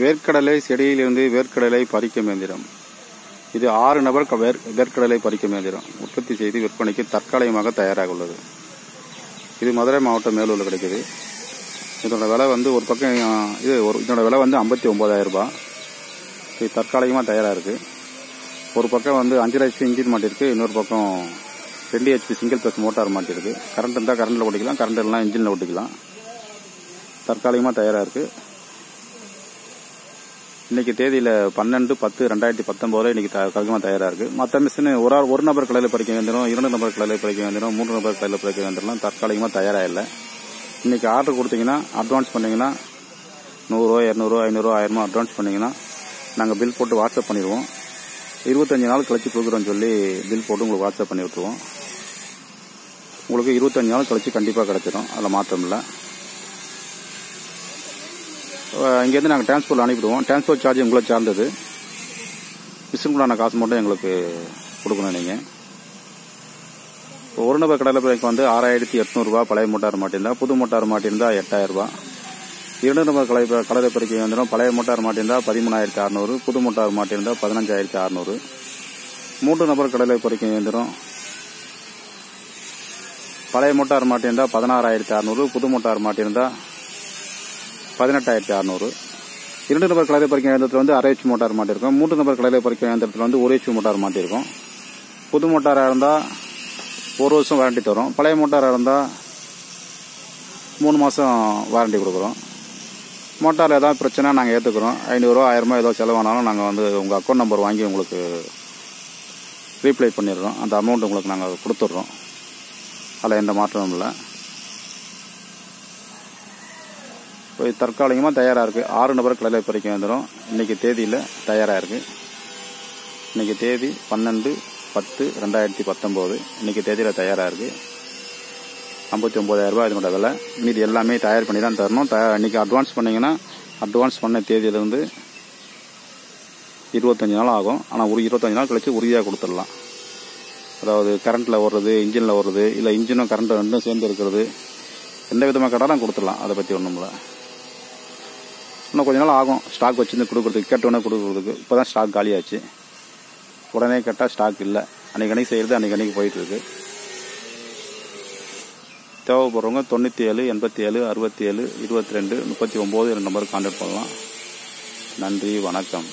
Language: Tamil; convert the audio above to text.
வேர்க்கடலை செடியிலிருந்து வேர்க்கடலை பறிக்கும் இயந்திரம். இது ஆறு நபர் வேர் வேர்க்கடலை பறிக்கும் இயந்திரம். உற்பத்தி செய்து விற்பனைக்கு தற்காலிகமாக தயாராக உள்ளது. இது மதுரை மாவட்டம் மேலூரில் கிடைக்குது. இதோட விலை வந்து ஒரு பக்கம் இது ஒரு இதோட விலை வந்து ஐம்பத்தி ஒம்பதாயிரம் ரூபாய். இது தற்காலிகமாக தயாராக இருக்குது ஒரு பக்கம் வந்து அஞ்சரை ஹெச்பி இன்ஜின் மாட்டிருக்கு. இன்னொரு பக்கம் ரெண்டு ஹெச்பி சிங்கிள் ப்ளஸ் மோட்டார் மாட்டிருக்கு. கரண்ட் இருந்தால் கரண்டில் ஓட்டிக்கலாம். கரண்ட் இல்லைனா இன்ஜினில் ஓட்டிக்கலாம். தற்காலிகமாக தயாராக இருக்குது இன்னைக்கு தேதியில் பன்னெண்டு பத்து ரெண்டாயிரத்தி பத்தொன்பதுல இன்னைக்கு கல்கமா தயாராக இருக்குது மற்ற மிஷின் ஒரு ஆள் ஒரு நபர் கடையில் பறிக்க வேண்டும் இரண்டு நபர் கலையில பறிக்க வேண்டிடும் மூன்று நபர் கலையில பறிக்க வேண்டிடலாம் தற்காலிகமா தயாரா இல்லை. இன்னைக்கு ஆர்டர் கொடுத்தீங்கன்னா அட்வான்ஸ் பண்ணீங்கன்னா நூறுரூவா இரநூறுவா ஐநூறுரூவா ஆயிரமா அட்வான்ஸ் பண்ணீங்கன்னா நாங்கள் பில் போட்டு வாட்ஸ்அப் பண்ணிடுவோம். இருபத்தஞ்சு நாள் கழிச்சு கொடுக்குறோன்னு சொல்லி பில் போட்டு உங்களுக்கு வாட்ஸ்அப் பண்ணி விட்டுருவோம். உங்களுக்கு இருபத்தஞ்சு நாள் கழிச்சு கண்டிப்பாக கிடச்சிடும் அதில் மாற்றம் இல்லை. இங்கேருந்து நாங்கள் டிரான்ஸ்போர்ட் அனுப்பிவிடுவோம் டிரான்ஸ்போர்ட் சார்ஜ் உங்களை சார்ந்தது. மிஷினுக்குள்ளான காசு மட்டும் எங்களுக்கு கொடுக்கணும் நீங்கள் இப்போ ஒரு நபர் கடலை பிறகு வந்து ஆறாயிரத்தி எட்நூறுபா பழைய மோட்டார் மாட்டியிருந்தா புது மோட்டார் மாட்டியிருந்தா எட்டாயிரரூபா இரண்டு நபர் கலை கடலை பறிக்கை வந்துடும் பழைய மோட்டார் மாட்டியிருந்தா பதிமூணாயிரத்தி அறநூறு புது மோட்டார் மாட்டியிருந்தா பதினஞ்சாயிரத்தி அறநூறு. மூன்று நபர் கடலை பறிக்கை வந்துடும். பழைய மோட்டார் மாட்டியிருந்தா பதினாறாயிரத்தி அறநூறு புது மோட்டார் மாட்டியிருந்தா பதினெட்டாயிரத்தி அறநூறு. இரண்டு நபர் கலவை பறிக்க இயந்திரத்தில் வந்து அரை ஹெச் மோட்டார் மாட்டிருக்கும். மூன்று நபர் கலவை பறிக்க இயந்திரத்தில் வந்து ஒரு ஹெச் மோட்டார் மாட்டிருக்கும். புது மோட்டாராக இருந்தால் ஒரு வருஷம் வாரண்டி தரும். பழைய மோட்டாராக இருந்தால் மூணு மாதம் வாரண்டி கொடுக்குறோம். மோட்டார் ஏதாவது பிரச்சனை நாங்கள் ஏற்றுக்குறோம் ஐநூறுரூவா ஆயிரரூபா ஏதோ செலவானாலும் நாங்கள் வந்து உங்கள் அக்கௌண்ட் நம்பர் வாங்கி உங்களுக்கு ரீப்ளை பண்ணிடுறோம். அந்த அமௌண்ட் உங்களுக்கு நாங்கள் கொடுத்துட்றோம். அதில் எந்த மாற்றமும் இல்லை. இப்போ தற்காலிகமாக தயாராக இருக்குது ஆறு நபர் கடலை பறிக்க வந்துடும் இன்றைக்கி தேதியில் தயாராக இருக்குது இன்றைக்கி தேதி பன்னெண்டு பத்து ரெண்டாயிரத்தி பத்தொம்போது இன்றைக்கி தேதியில் தயாராக இருக்குது ஐம்பத்தி ஒம்பதாயிரரூபா இதனோட விலை. மீதி எல்லாமே தயார் பண்ணி தான் தரணும். தயார் இன்றைக்கி அட்வான்ஸ் பண்ணிங்கன்னா அட்வான்ஸ் பண்ண தேதியிலேருந்து இருபத்தஞ்சி நாள் ஆகும். ஆனால் ஒரு இருபத்தஞ்சி நாள் கழித்து உறுதியாக கொடுத்துடலாம். அதாவது கரண்ட்டில் ஓடுறது இன்ஜினில் ஓடுறது இல்லை இன்ஜினும் கரண்ட்டும் ரெண்டும் சேர்ந்து இருக்கிறது எந்த விதமாக கேட்டாலும் கொடுத்துடலாம். அதை பற்றி ஒன்றும் இல்லை. இன்னும் கொஞ்ச நாள் ஆகும். ஸ்டாக் வச்சுருந்து கொடுக்குறதுக்கு கேட்டோன்னே கொடுக்குறதுக்கு. இப்போ தான் ஸ்டாக் காலியாச்சு. உடனே கேட்டால் ஸ்டாக் இல்லை. அன்றைக்கி அன்றைக்கி செய்கிறது அன்றைக்கி அன்றைக்கி போயிட்டுருக்கு. தேவைப்படுறவங்க தொண்ணூற்றி ஏழு எண்பத்தி ஏழு அறுபத்தி ஏழு இருபத்தி ரெண்டு முப்பத்தி ஒம்பது ரெண்டு நம்பருக்கு கான்டாக்ட் பண்ணலாம். நன்றி வணக்கம்.